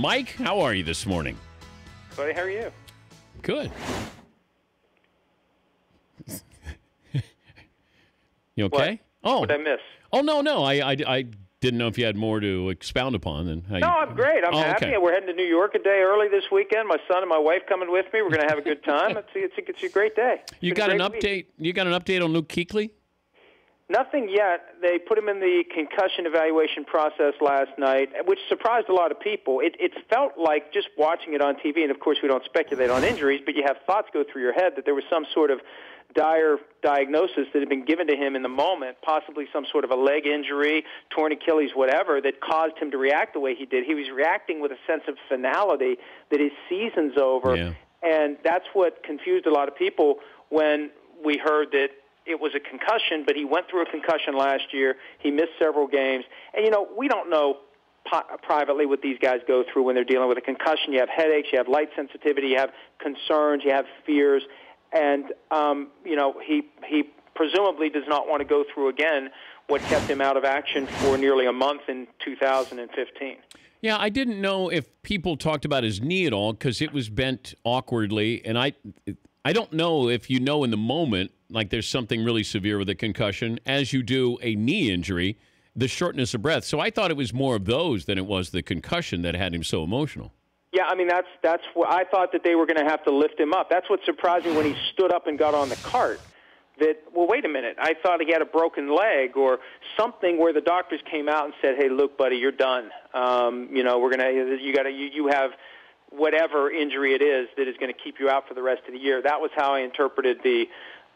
Mike, how are you this morning? Buddy, how are you? Good. you okay? What? Oh, What did I miss? oh no, no. I, I, I didn't know if you had more to expound upon. Than how No, I'm great. I'm Oh, happy. okay. We're heading to New York a day early this weekend. My son and my wife coming with me. We're going to have a good time. It's, it's, a, it's a great day. It's You got an week. update? You got an update on Luke Kuechly? Nothing yet. They put him in the concussion evaluation process last night, which surprised a lot of people. It, it felt like just watching it on TV, and of course we don't speculate on injuries, but you have thoughts go through your head that there was some sort of dire diagnosis that had been given to him in the moment, possibly some sort of a leg injury, torn Achilles, whatever, that caused him to react the way he did. He was reacting with a sense of finality that his season's over, Yeah. and that's what confused a lot of people when we heard that it was a concussion, but he went through a concussion last year. He missed several games. And, you know, we don't know privately what these guys go through when they're dealing with a concussion. You have headaches, you have light sensitivity, you have concerns, you have fears. And, um, you know, he, he presumably does not want to go through again what kept him out of action for nearly a month in 2015. Yeah, I didn't know if people talked about his knee at all because it was bent awkwardly, and I, I don't know if you know in the moment like there's something really severe with a concussion, as you do a knee injury, the shortness of breath. So I thought it was more of those than it was the concussion that had him so emotional. Yeah, I mean that's that's what I thought that they were going to have to lift him up. That's what surprised me when he stood up and got on the cart. That well, wait a minute, I thought he had a broken leg or something where the doctors came out and said, "Hey, look, buddy, you're done. Um, you know, we're gonna you got you, you have whatever injury it is that is going to keep you out for the rest of the year." That was how I interpreted the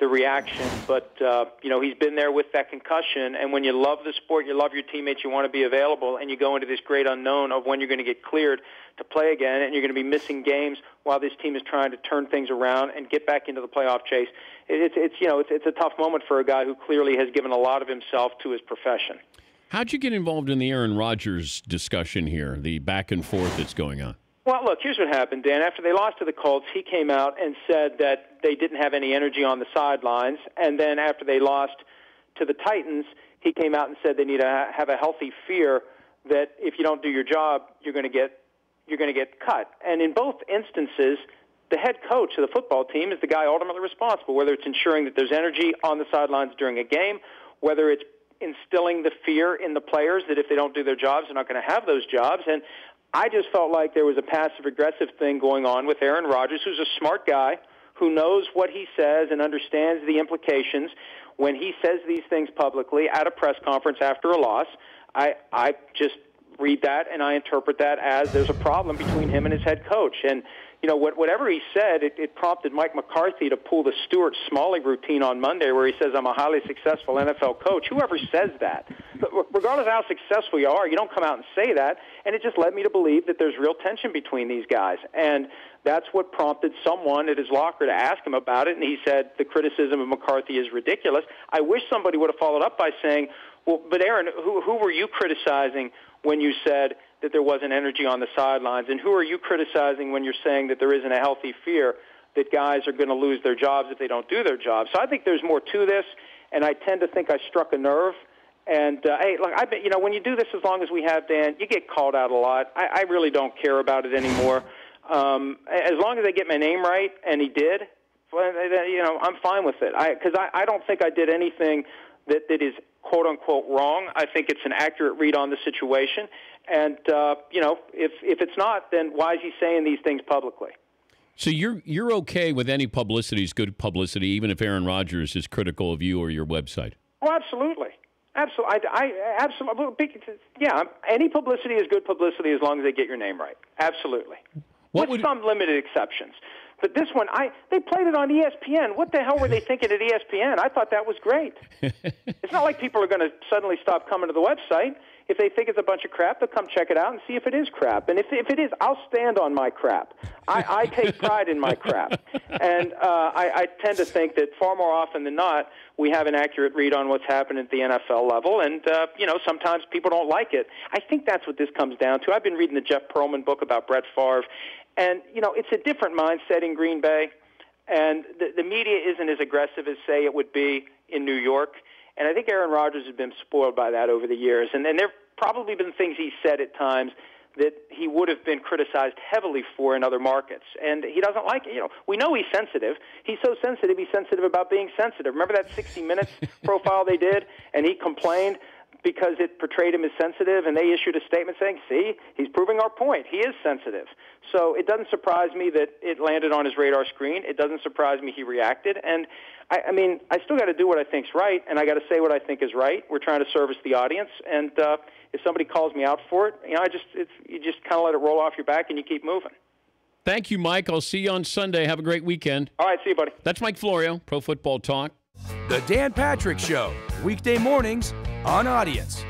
the reaction. But uh, you know, he's been there with that concussion, and when you love the sport, you love your teammates, you want to be available, and you go into this great unknown of when you're going to get cleared to play again, and you're going to be missing games while this team is trying to turn things around and get back into the playoff chase. It's it's you know it's it's a tough moment for a guy who clearly has given a lot of himself to his profession. How'd you get involved in the Aaron Rodgers discussion here, the back and forth that's going on? Well, look, here's what happened, Dan. After they lost to the Colts, he came out and said that they didn't have any energy on the sidelines. And then after they lost to the Titans, he came out and said they need to have a healthy fear that if you don't do your job, you're going to get you're going to get cut. And in both instances, the head coach of the football team is the guy ultimately responsible, whether it's ensuring that there's energy on the sidelines during a game, whether it's instilling the fear in the players that if they don't do their jobs, they're not going to have those jobs. And I just felt like there was a passive aggressive thing going on with Aaron Rodgers, who's a smart guy who knows what he says and understands the implications when he says these things publicly at a press conference after a loss. I I just read that and I interpret that as there's a problem between him and his head coach. And you know, what, whatever he said, it, it prompted Mike McCarthy to pull the Stuart Smalley routine on Monday, where he says, "I'm a highly successful NFL coach." Whoever says that, but regardless of how successful you are, you don't come out and say that. And it just led me to believe that there's real tension between these guys, and that's what prompted someone at his locker to ask him about it. And he said the criticism of McCarthy is ridiculous. I wish somebody would have followed up by saying, "Well, but Aaron, who, who were you criticizing when you said?" that there wasn't energy on the sidelines? And who are you criticizing when you're saying that there isn't a healthy fear that guys are going to lose their jobs if they don't do their jobs? So I think there's more to this, and I tend to think I struck a nerve. And uh, hey, look, I bet you know when you do this as long as we have, Dan, you get called out a lot. I, I really don't care about it anymore. Um, as long as I get my name right, and he did, you know, I'm fine with it. I because I, I don't think I did anything that that is quote unquote wrong. I think it's an accurate read on the situation. And uh, you know, if if it's not, then why is he saying these things publicly? So you're you're okay with any publicity is good publicity, even if Aaron Rodgers is critical of you or your website. Oh, absolutely, absolutely. I, I absolutely. Yeah, any publicity is good publicity as long as they get your name right. Absolutely. What With would some limited exceptions. But this one, I they played it on ESPN. What the hell were they thinking at ESPN? I thought that was great. it's not like people are going to suddenly stop coming to the website. If they think it's a bunch of crap, they'll come check it out and see if it is crap. And if, if it is, I'll stand on my crap. I, I take pride in my crap. And uh, I, I tend to think that far more often than not, we have an accurate read on what's happening at the NFL level. And, uh, you know, sometimes people don't like it. I think that's what this comes down to. I've been reading the Jeff Pearlman book about Brett Favre. And, you know, it's a different mindset in Green Bay. And the, the media isn't as aggressive as, say, it would be in New York. And I think Aaron Rodgers has been spoiled by that over the years. And, and there have probably been things he said at times that he would have been criticized heavily for in other markets. And he doesn't like it. You know, we know he's sensitive. He's so sensitive, he's sensitive about being sensitive. Remember that 60 Minutes profile they did? And he complained because it portrayed him as sensitive, and they issued a statement saying, see, he's proving our point. He is sensitive. So it doesn't surprise me that it landed on his radar screen. It doesn't surprise me he reacted. And I, I mean, I still got to do what I think's right, and I got to say what I think is right. We're trying to service the audience, and uh, if somebody calls me out for it, you know, I just it's, you just kind of let it roll off your back and you keep moving. Thank you, Mike. I'll see you on Sunday. Have a great weekend. All right, see you, buddy. That's Mike Florio, Pro Football Talk. The Dan Patrick Show, weekday mornings on Audience.